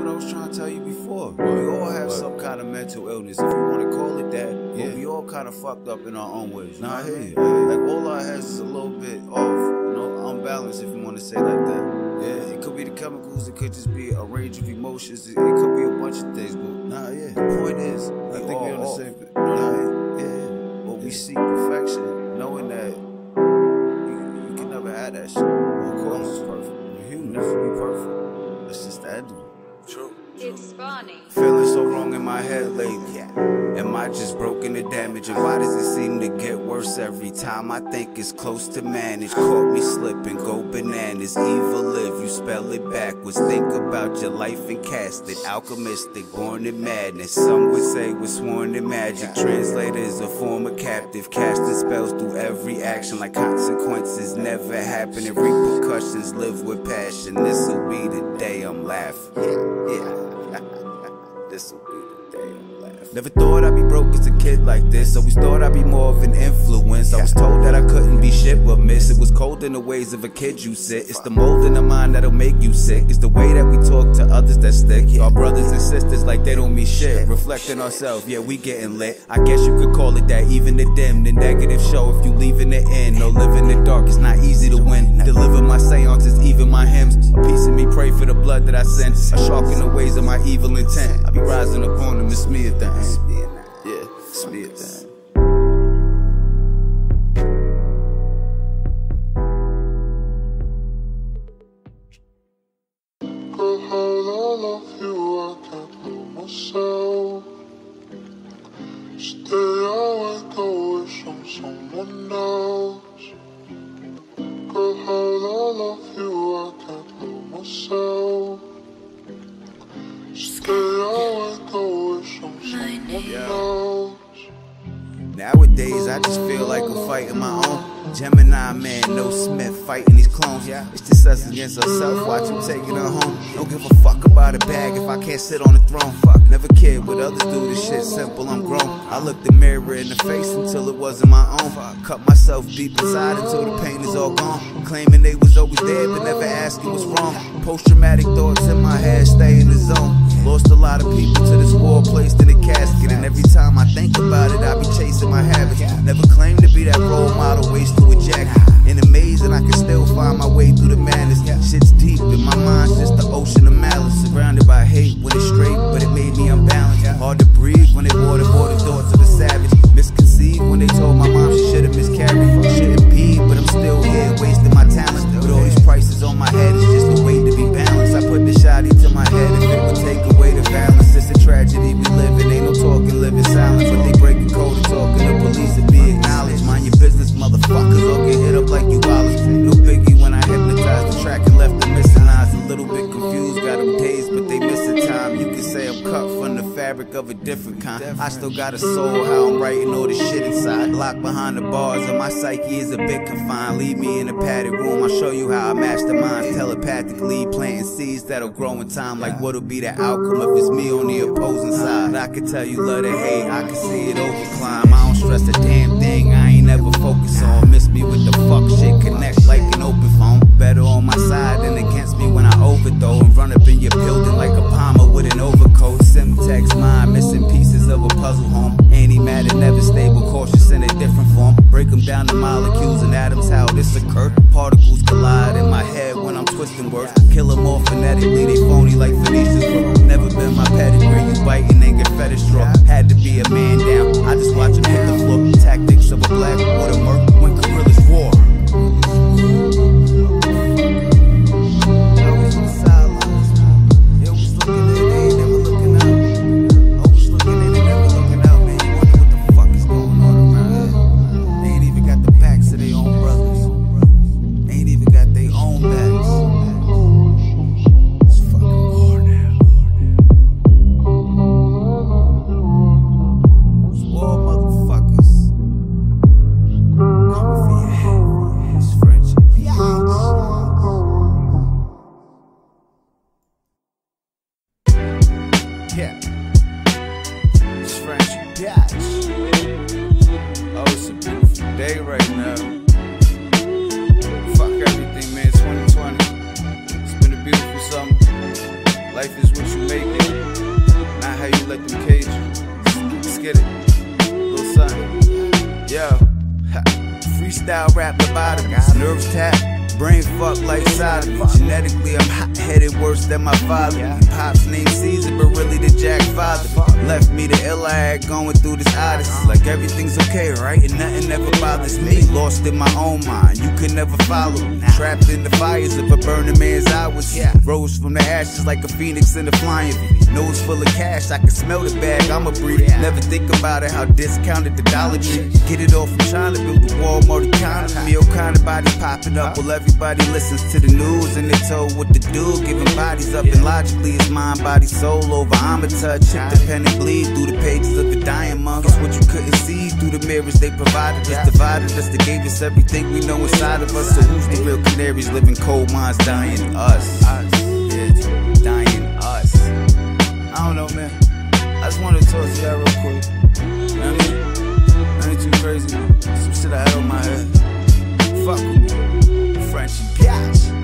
what I was trying to tell you before. We all have some kind of mental illness, if you want to call it that. Yeah. But we all kind of fucked up in our own ways. Nah, I hear you. Like all our heads is a little bit off, you know, unbalanced, if you want to say like that. Yeah, it could be the chemicals, it could just be a range of emotions, it, it could be a bunch of things. But Nah, yeah. the point is, we I think all we on the same. You know what I mean? Yeah. But we seek perfection, knowing that you, you can never have that shit. Of course, it's perfect. We're You humans. never be perfect. It's funny. Feeling so wrong in my head lately. Am I just broken the damage? And why does it seem to get worse every time I think it's close to manage? Caught me slipping, go bananas. Evil live, you spell it backwards. Think about your life and cast it. Alchemistic, born in madness. Some would say we're sworn in magic. Translator is a former captive, casting spells through every action like consequences never happen. And repercussions live with passion. This'll be the day I'm laughing. Yeah, yeah. Never thought I'd be broke kid like this. Always thought I'd be more of an influence. I was told that I couldn't be shit but miss. It was cold in the ways of a kid you sit. It's the mold in the mind that'll make you sick. It's the way that we talk to others that stick. Our brothers and sisters like they don't mean shit. Reflecting ourselves, yeah, we getting lit. I guess you could call it that. Even the dim, the negative show. If you leave in the end, no live in the dark. It's not easy to win. Deliver my seances, even my hymns. A piece of me pray for the blood that I send. A shark in the ways of my evil intent. I be rising upon them, it's me at the end. Yeah, it's clones. It's just us against ourselves. Watch them taking her home. Don't give a fuck about a bag if I can't sit on the throne. Fuck, never cared what others do. This shit simple, I'm grown. I looked the mirror in the face until it wasn't my own. I Cut myself deep inside until the pain is all gone. Claiming they was always there, but never asking what's wrong. Post traumatic thoughts in my head, stay in the zone. Lost a lot of people to this war, placed in a casket. And every time I think about it, I be chasing my habits. Never claimed to be that role model, waist to a jacket. In a maze, and I can still find my way through the madness. Shit's deep, and my mind's just the ocean of malice. Surrounded by hate when it's straight, but it made me unbalanced. Hard to breathe when they waterboard the thoughts of a savage. Misconceived when they told my mom she should have miscarried. Shouldn't be, but I'm still here, wasting my talent. With all these prices on my head, it's just a way to be balanced. I put the shotty to my head if it would take the balance. It's a tragedy we live in, ain't no talking, living silence. But they break the code talking to police and be acknowledged. Mind your business, motherfuckers, or get hit up like you wallets. Fabric of a different kind. I still got a soul, how I'm writing all this shit inside. Locked behind the bars, and my psyche is a bit confined. Leave me in a padded room, I'll show you how I mastermind telepathically, planting seeds that'll grow in time. Like what'll be the outcome if it's me on the opposing side. I can tell you love to hate, I can see it over climb. I don't stress a damn thing, I ain't never focus on. Miss me with the fuck shit, connect like. Better on my side than against me when I overthrow and run up in your building like a palmer with an overcoat. Simtex mind, missing pieces of a puzzle home. Antimatter, never stable, cautious in a different form. Break them down to molecules and atoms, how this occur. Particles collide in my head when I'm twisting words. Kill them all phonetically, they phony like Phoenicians. bro. Never been my pedigree, you biting and get fetish draw. Had to be a man down, I just watch him hit the floor. Tactics of a black water murk flash, just like a phoenix in the flying V. Nose full of cash, I can smell the bag, I'ma breathe. Never think about it, how discounted the Dollar Tree. Get it all from China, build the Walmart economy. All kind of bodies popping up, while everybody listens to the news and they told what to do. Giving bodies up and logically it's mind, body, soul over. I'm a touch, independent bleed through the pages of the dying monks, what you couldn't see through the mirrors they provided us, divided us, they gave us everything we know inside of us. So who's the real canaries living coal mines dying? Us. I don't know, man. I just wanted to tell y'all real quick. You know what I mean? I ain't too crazy. man. Some shit I had on my head. Fuck with me. Frenchy, biatch.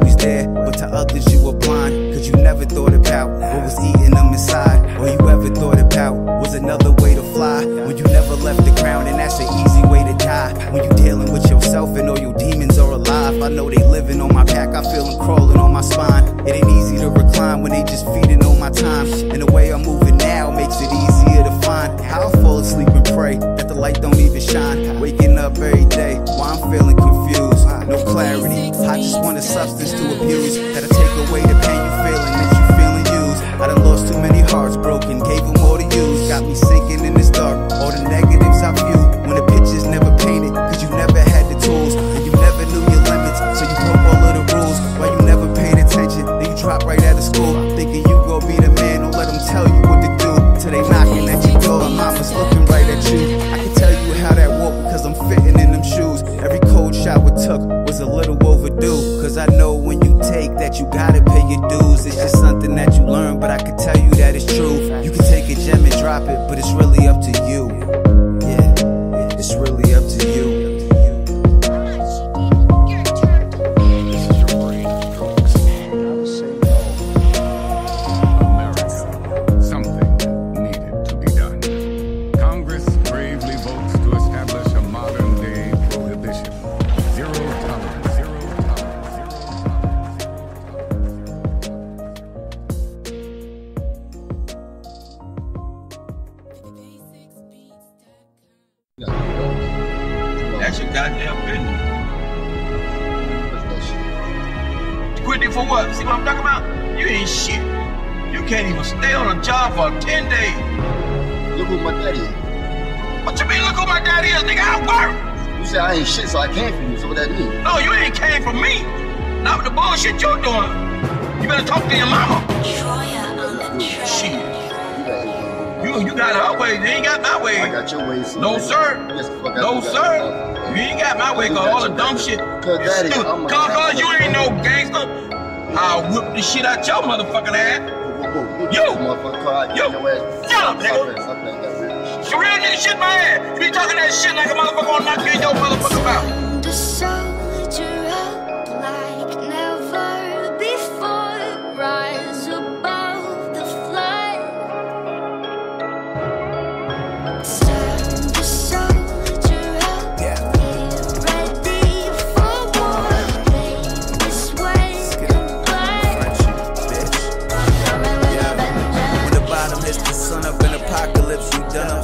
always there, but to others you were blind. Cause you never thought about what was eating them inside. All you ever thought about was another way to fly. When you never left the ground, and that's an easy way to die. When you're dealing with yourself and all your demons are alive. I know they living on my back, I feel them crawling on my spine. It ain't easy to recline when they just feeding on my way, cause all the dumb shit. Cause oh cause, you ain't no gangster. I'll whip the shit out your motherfucking ass. You, you, shut up, nigga. Some real nigga shit my ass. You be talking that shit like a motherfucker on you in your motherfucking mouth.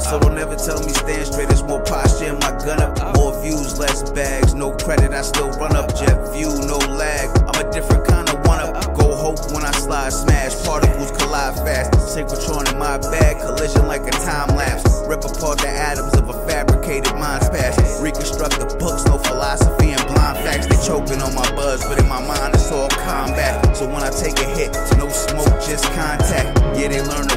So don't ever tell me stand straight. It's more posture in my gun up. More views, less bags. No credit, I still run up. Jet view, no lag. I'm a different kind of one up. Go hope when I slide, smash. Particles collide fast. Synchrotron in my bag. Collision like a time lapse. Rip apart the atoms of a fabricated mind's past. Reconstruct the books, no philosophy and blind facts. They choking on my buzz, but in my mind it's all combat. So when I take a hit, no smoke, just contact. Yeah, they learn to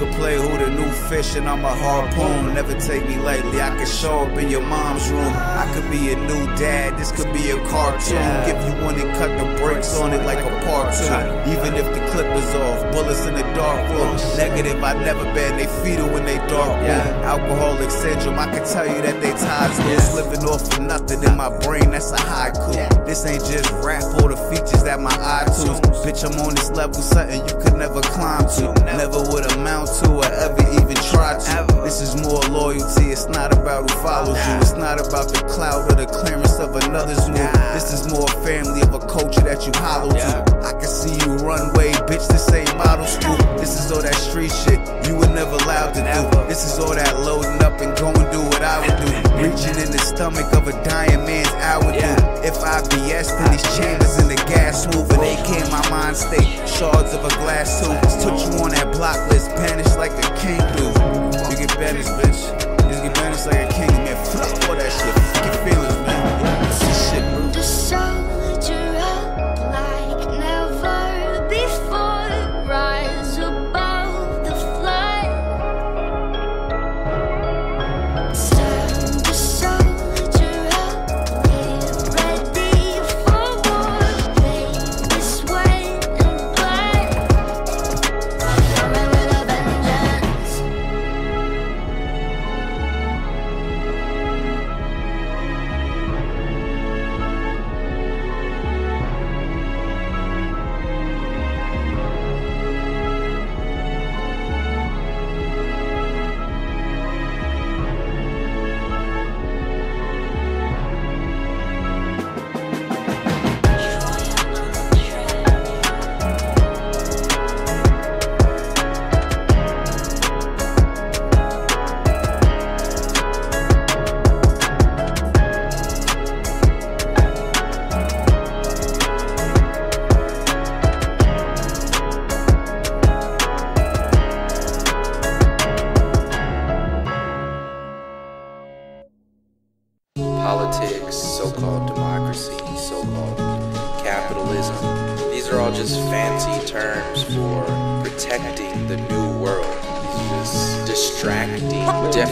could play who the new fish, and I'm a harpoon. Never take me lightly. I could show up in your mom's room. I could be a new dad. This could be a cartoon. If you want it, cut the brakes on it like a part two. Even if the clip is off, bullets in the dark room. Negative, I never been. They fetal when they dark room. Alcoholic syndrome. I can tell you that they ties loose. Living off of nothing in my brain. That's a high haiku. This ain't just rap or the features that my eye tools. Bitch, I'm on this level, something you could never climb to. Never would amount to or ever even try to. This is more loyalty. It's not about who follows you. It's not about the cloud or the clearance of another's move. This is more family of a culture that you hollow to. I can see you runway, bitch. This ain't model school. This is all that street shit you were never allowed to do. This is all that loading up and going do what I would do. Reaching in the stomach of a dying man's hour do. If I BS, then these chambers in the gas move and AK in my mind state. Shards of a glass tube. Put you on that block list, banished like a king do. You get banished, bitch. You get banished like a king, man. Fuck all that shit. Fuck your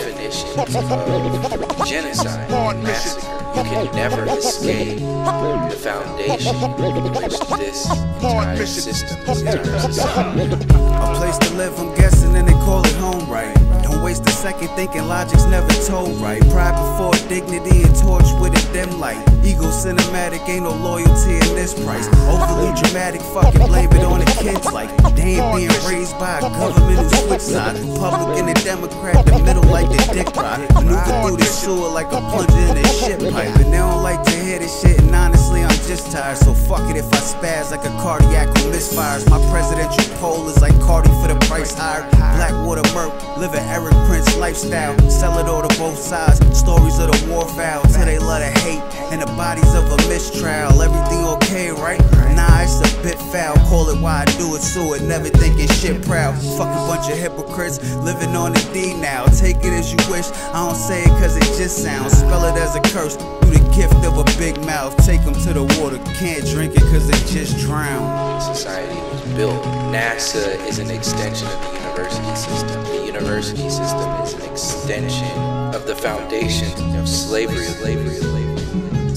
definitions of genocide massacre. You can never escape the foundation which this entire system, A place to live, I'm guessing, and they call it home, right? Waste a second thinking logic's never told right. Pride before dignity and torch with a dim light. Ego cinematic, ain't no loyalty in this price. Overly dramatic, fucking blame it on the kids like they ain't being raised by a government who switch sides. Republican and Democrat, the middle like the dick ride. Maneuver through the sewer like a plunger in a shit pipe. And they don't like to hear this shit, and honestly, I'm just tired. So fuck it if I spaz like a cardiac who misfires. My presidential poll is like Cardi for the price higher. Blackwater Merc, live an Erik Prince lifestyle. Sell it all to both sides. Stories of the war vow till they love to hate. And the bodies of a mistrial. Everything okay, right? Nah, it's a bit foul. Call it why I do it, so it. Never thinking shit proud. Fuck a bunch of hypocrites living on the D now. Take it as you wish. I don't say it cause it just sounds. Spell it as a curse. You the gift of a big mouth. Take them to the water. Can't drink it cause they just drown. society was built. NASA is an extension of the university system. The university system is an extension of the foundation of slavery, slavery, slavery.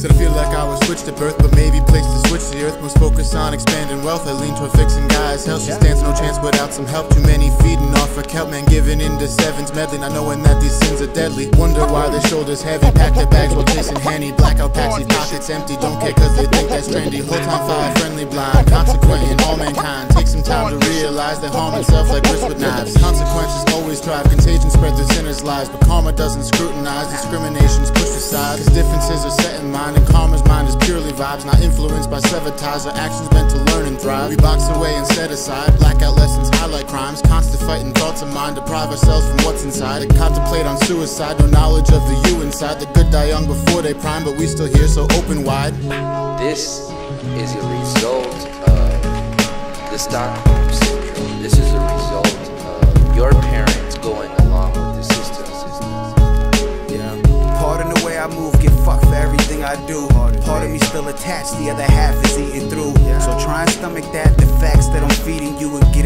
Said I feel like I was switched at birth, but maybe placed to switch the earth. Most focus on expanding wealth. I lean toward fixing guys' health. She stands no chance without some help. Too many feeding off a kelp man, giving into sevens, meddling. Not knowing that these sins are deadly. Wonder why their shoulders heavy. Pack their bags while chasing handy. Blackout taxi pockets empty. Don't care cause they think that's trendy. Whole time fire, friendly blind. Consequent in all mankind. Take some time to realize they harm itself like wrist with knives. Consequences always drive. Contagion spread through sinners' lives. But karma doesn't scrutinize. Discrimination's pushed aside. Cause differences are set in mind. And karma's mind is purely vibes. Not influenced by sabotage or actions meant to learn and thrive. We box away and set aside. Blackout lessons highlight crimes. Constant fighting thoughts of mind. Deprive ourselves from what's inside. And contemplate on suicide. No knowledge of the you inside. The good die young before they prime. But we still here, so open wide. This is a result of the Stockholm syndrome. This is a result attached, the other half is eating through. So try and stomach that, the facts that I'm feeding you and give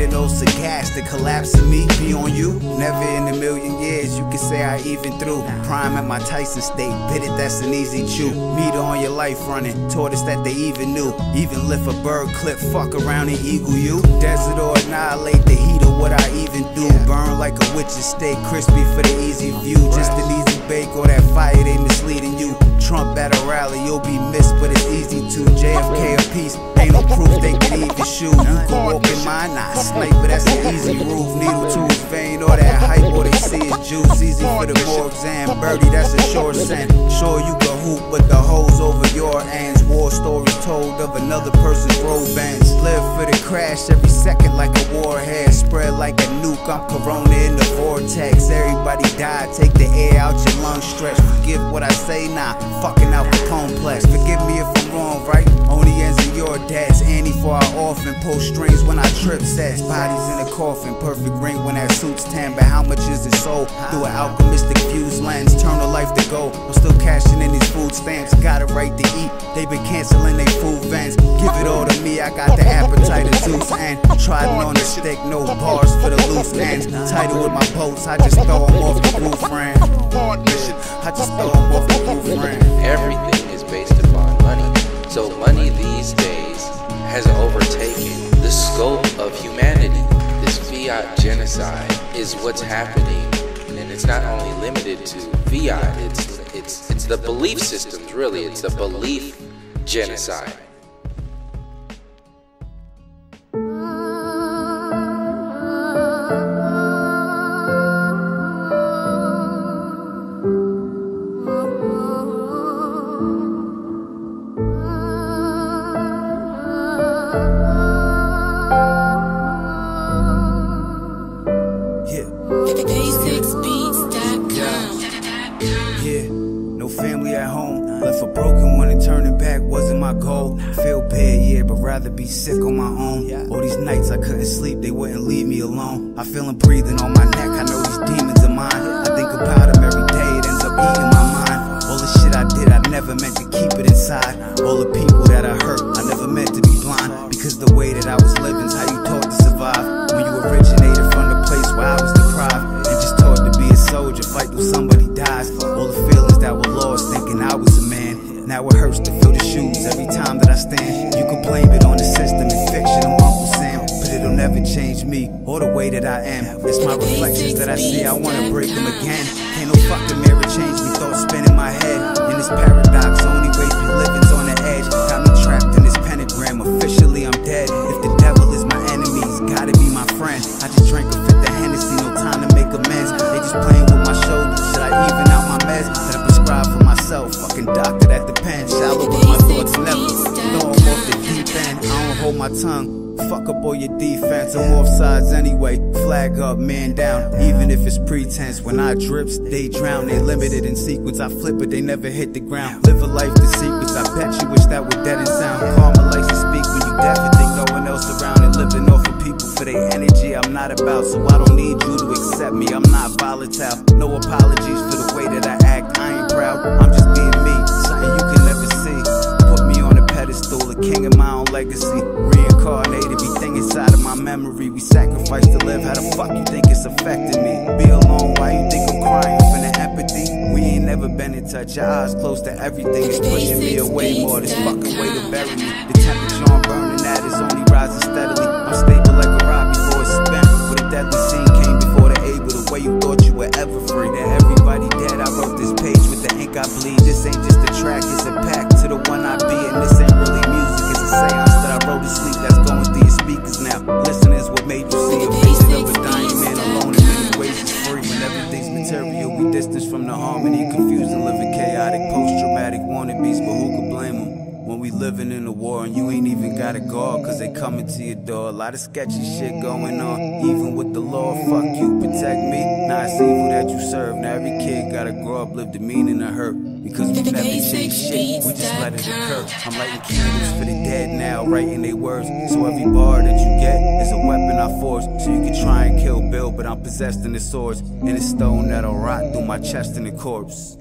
the collapse of me be on you. Never in a million years you can say I even threw. Prime at my Tyson state, it, that's an easy chew. Meter on your life running, tortoise that they even knew. Even lift a bird clip, fuck around and eagle you. Desert or annihilate the heat of what I even do. Burn like a witch's steak, crispy for the easy view. Just an easy bake or that fire they misleading you. Trump at a rally, you'll be missed, but it's easy to. JFK a piece, ain't no proof they can even shoot. You can walk in mine, nah, but that's an easy roof. Needle to his vein, all that hype, or they see is juice. Easy for the more exam, birdie, that's a short send. Sure, you can hoop, but the hoes over your ends. War stories told of another person's road bands. Live for the crash every second like a warhead. Spread like a nuke, I'm corona in the vortex. Everybody die, take the air out your lungs, stretch. Forgive what I say, nah, fucking out the complex. Forgive me if I'm wrong, right? Only ends in your debts. Annie for our orphan, pull strings when I trip sets. Bodies in a coffin, perfect ring when that suit's tan. But how much is it sold? Through an alchemistic fuse lens, turn the life to go. I'm still cashing in these food stamps, got a right to eat. They been canceling they food vents. Give it all to me, I got the appetite of Zeus and trident on the stick, no bars for the loose ends. Title with my boats, I just throw 'em off the roof, friend. I just throw 'em off the roof, friend. Everything is based upon money. So money these days has overtaken the scope of humanity. This fiat genocide is what's happening, and it's not only limited to fiat. It's it's it's the belief systems, really. It's the belief genocide. Left a broken one and turning back wasn't my goal. Feel bad, yeah, but rather be sick on my own. All these nights I couldn't sleep, they wouldn't leave me alone. I feel them breathing on my neck, I know these demons are mine. I think about them every day, it ends up eating my mind. All the shit I did, I never meant to keep it inside. All the people that I hurt, I never meant to be blind. Because the way that I was living's how you taught to survive. Now it hurts to feel the shoes every time that I stand. You can blame it on the system and fiction on Uncle Sam, but it'll never change me or the way that I am. It's my reflections that I see, I wanna break them again. Can't no fucking mirror change me, thoughts spin in my head. In this paradox, only way for living's tongue. Fuck up all your defense, I'm off sides anyway. Flag up, man down, even if it's pretense. When I drips, they drown, they limited in sequence. I flip it, they never hit the ground. Live a life to secrets, I bet you wish that would dead and sound. Karma likes to speak when you deaf and think no one else around. And living off of people for their energy, I'm not about. So I don't need you to accept me, I'm not volatile. No apologies for the way that I act, I ain't proud. I'm just being me, something you can a king of my own legacy. Reincarnated, be thing inside of my memory. We sacrifice to live, how the fuck you think it's affecting me? Be alone, why you think I'm crying the empathy? We ain't never been in touch, your eyes close to everything. It's pushing me away more, this fucking way to bury me. The temperature I'm burning at is only rising steadily. I'm stable like a rock before it's spent. But a deadly scene came before the able, the way you thought you were ever free. That everybody dead, I wrote this page with the ink I bleed. This ain't just a track, it's a pack to the one I be. And this ain't really a seance that I wrote to sleep that's going through your speakers now. Listen is what made you see a vision of a dying man alone in many ways is free. When everything's material, we distance from the harmony. Confusing, living chaotic, post traumatic wannabes, but who could blame them? When we living in a war and you ain't even got a guard Cause they coming to your door A lot of sketchy shit going on Even with the law, fuck you, protect me it's evil that you serve Now every kid gotta grow up, live the meaning of hurt Because we never change shit, we just let it occur I'm lighting candles for the dead now, writing their words. So every mm. bar that you get is a weapon I forge So you can try and kill Bill, but I'm possessed in the swords. And it's stone that'll rot through my chest in the corpse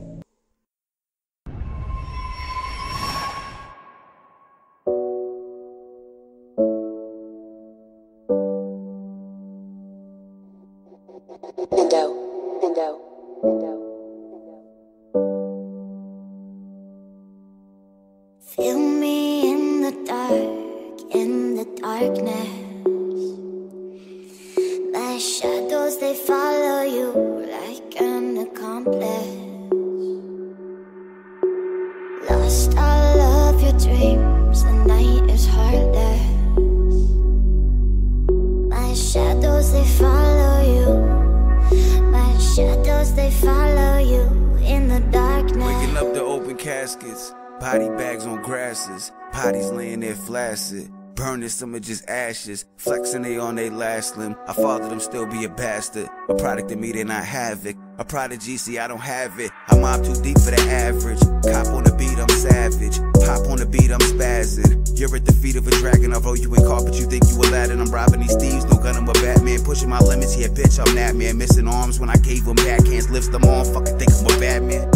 bodies flaccid. Burning some of just ashes, flexing they on they last limb. I father them still be a bastard. A product of me, they not havoc. A prodigy, see, I don't have it. I mob too deep for the average. Cop on the beat, I'm savage. Pop on the beat, I'm spazzing. You're at the feet of a dragon. I roll you in carpet, you think you Aladdin. I'm robbing these thieves, no gun, I'm a Batman. Pushing my limits, yeah, bitch, I'm that man. Missing arms when I gave them backhands, lifts them on. Fucking think I'm a Batman.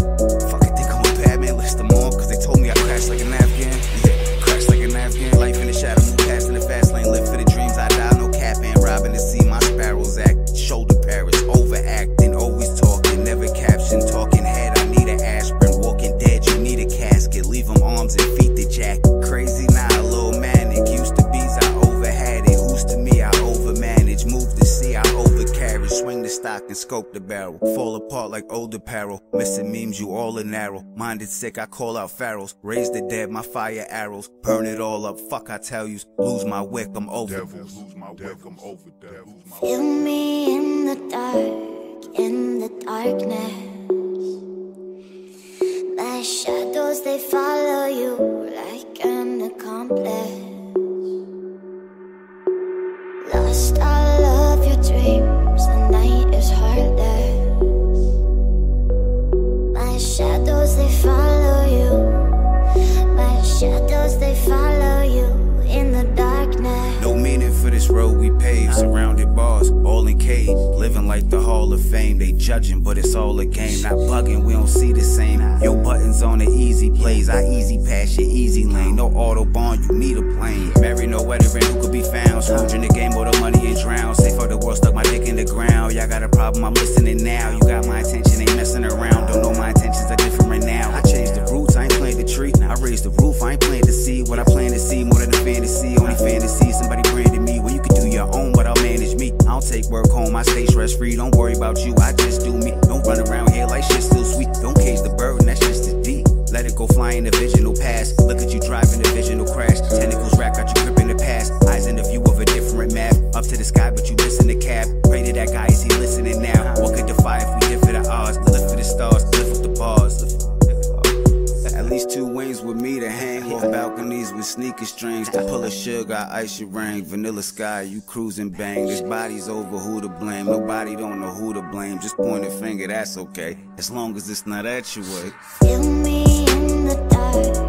Fucking think I'm a Batman, list them on. Cause they told me I crashed like an Afghan. Parrots, overacting, always talking, never caption. Talking head, I need an aspirin. Walking dead, you need a casket. Leave them arms and scope the barrel. Fall apart like old apparel. Missing memes, you all are narrow. Minded sick, I call out pharaohs. Raise the dead, my fire arrows. Burn it all up, fuck, I tell you. Lose my wick, I'm over. Lose my wick, I'm over. Lose my Feel me in the dark, in the darkness. My shadows, they follow you like an accomplice. Lost all of your dreams, the night No meaning for this road we pave. Surrounded bars, all in cage. Living like the Hall of Fame. They judging, but it's all a game. Not bugging, we don't see the same. Your buttons on the easy plays. I easy pass your easy lane. No autobahn, you need a plane. Marry no veteran who could be found. Scrooge the game, or the money and drown. Y'all got a problem, I'm listening now. You got my attention, ain't messing around. Don't know my intentions are different right now. I changed the roots, I ain't playing the tree. I raised the roof, I ain't playing to see what I plan to see. More than a fantasy, only fantasy. Somebody branded me. Well, you can do your own, but I'll manage me. I don't take work home, I stay stress free. Don't worry about you, I just do me. Don't run around here like shit still sweet. Don't cage the burden, that's just as deep. Let it go flying the visional pass. Look at you driving the visional crash. Tentacles wrap got you balconies strings to pull a sugar, ice your ring. Vanilla sky, you cruising bang. This body's over, who to blame? Nobody don't know who to blame. Just point a finger, that's okay. As long as it's not at your way. Feel me in the dark,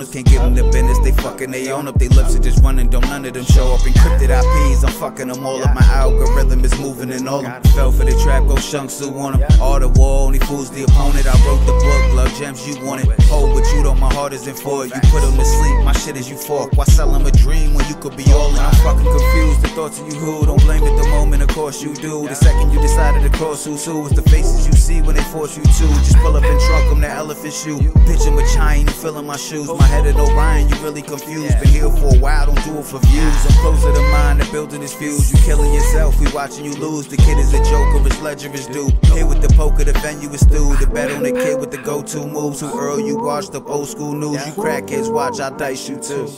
loners, can't give them the business. They fucking they own up, they lips are just running, don't none of them show up. Encrypted IPs, I'm fucking them all up. My algorithm is moving and all them. Fell for the trap, go shunk Sue on them. All the war, only fools the opponent. I wrote the book, love gems, you want it. Hold what you don't, my heart isn't for it. You put them to sleep, my shit is you fork. Why sell them a dream when you could be all in? I'm fucking confused, the thoughts of you who don't blame it the moment, of course you do. The second you decided to cross who's who, it's the faces you see when they force you to. Just pull up and trunk them, the elephant shoe. Pitching with Chine, you my shoes. My head at Orion, you really confused. Been here for a while, don't do it for views. I'm closer to mine, the building his fuse. You killing yourself, we watching you lose. The kid is a joker, his ledger is due. Here with the poker, the venue is through. The bet on the kid with the go to moves. Who Earl, you washed up old school news. You crackheads, watch, I'll dice you too.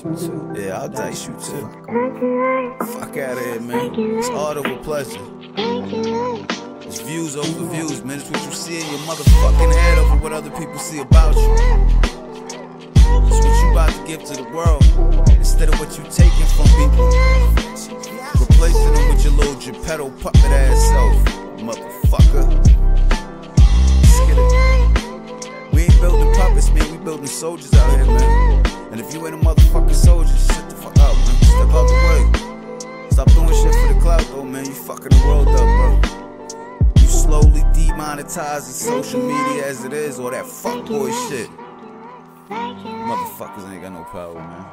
Yeah, I'll dice you too. Fuck out of here, man. It's art over pleasure. It's views over views, man. It's what you see in your motherfucking head over what other people see about you. It's what you about to give to the world instead of what you taking from people. Replacing them with your little Geppetto puppet ass self, motherfucker. Let's get it. We ain't building puppets, man. We building soldiers out here, man. And if you ain't a motherfucking soldier, shut the fuck up, man. Step out the way. Stop doing shit for the clout, though, man. You fucking the world up, bro. You slowly demonetizing social media as it is, all that fuckboy shit. Motherfuckers ain't got no power, man.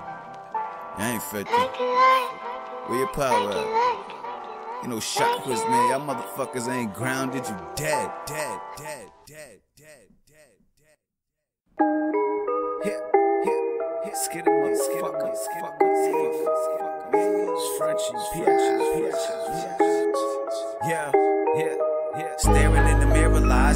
You ain't 50. Where your power at? You know, chakras, man. Y'all motherfuckers ain't grounded. You dead, dead, dead, dead, dead, dead, dead. Hit, hit, hit. Skid it, motherfucker. Fucker, It's Frenchy, peaches, peaches. Yeah, yeah. Yeah. Staring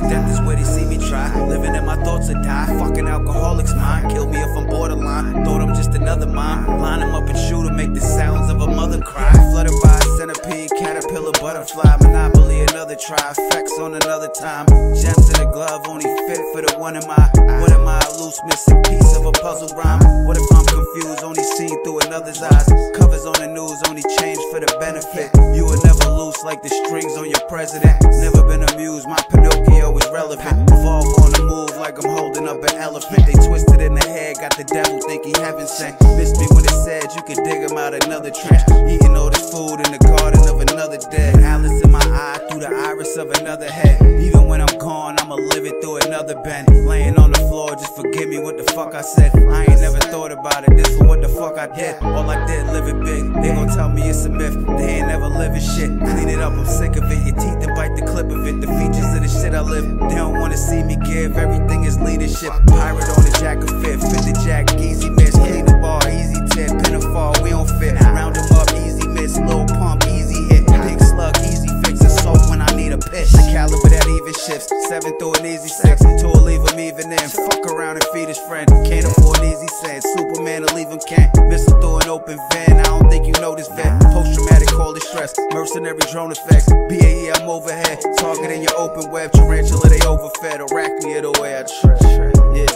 death is where they see me try. Living in my thoughts or die. Fucking alcoholics mind. Kill me if I'm borderline. Thought I'm just another mind. Line him up and shoot him, make the sounds of a mother cry. Flooded by centipede, caterpillar, butterfly. Monopoly, another try. Facts on another time. Gems in a glove, only fit for the one in my. What am I? A loose missing piece of a puzzle rhyme. What if I'm confused, only seen through another's eyes? Covers on the news, only change for the benefit. You were never loose like the strings on your president. Never been amused, my Pinocchio is relevant. Evolve on the move like I'm holding up an elephant. They twisted in the head, got the devil think he heaven sent. Missed me when said you could dig him out another trench. Eating all this food in the garden of another dead. Alice in my eye through the iris of another head. Even when I'm gone, I'ma live it through another bend. Laying on the floor, just forgive me what the fuck I said. I ain't never thought about it, this for what the fuck I did. All I did, live it big. They gon' tell me it's a myth. They ain't never living shit. Clean it up, I'm sick of it. Your teeth and bite the clip of it. The features of the shit I live. They don't wanna see me give. Everything is leadership. Pirate on the jack of fit. Fit the jack, easy miss. Clean the bar, easy tip. We don't fit. Round 'em up, easy miss. Low pump, easy hit. Big slug, easy fix. Assault when I need a pitch. The caliber that even shifts. Seven through an easy six. Two leave him even in. Fuck around and feed his friend. Can't afford easy cents. Superman will leave him can't. Missile through an open van. I don't think you know this vet. Post traumatic, call it stress. Mercenary drone effects. BAE, I'm overhead. Targeting your open web. Tarantula, they overfed. Arachnia, the way I tread. Yeah.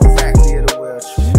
Arachnia, the way I tread.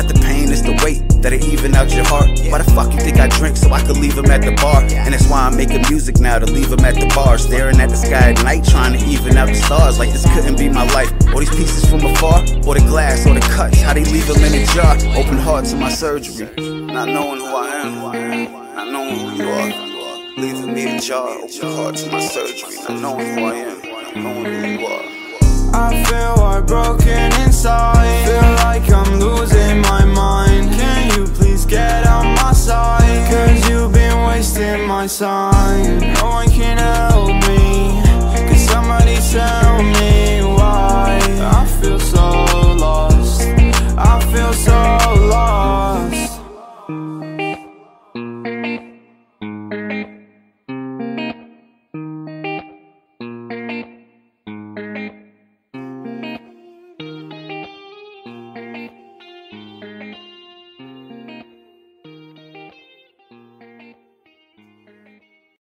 Not the pain, it's the weight that'll even out your heart. Why the fuck you think I drink so I could leave them at the bar? And that's why I'm making music now to leave them at the bar. Staring at the sky at night, trying to even out the stars. Like this couldn't be my life. All these pieces from afar, or the glass, or the cuts, how they leave them in a jar. Open heart to my surgery, not knowing who I am, not knowing who you are. Leaving me ajar, open heart to my surgery, not knowing who I am, not knowing who you are. I feel heartbroken inside. Feel like I'm losing my mind. Can you please get on my side? Cause you've been wasting my time. No one can help me. Cause somebody tell me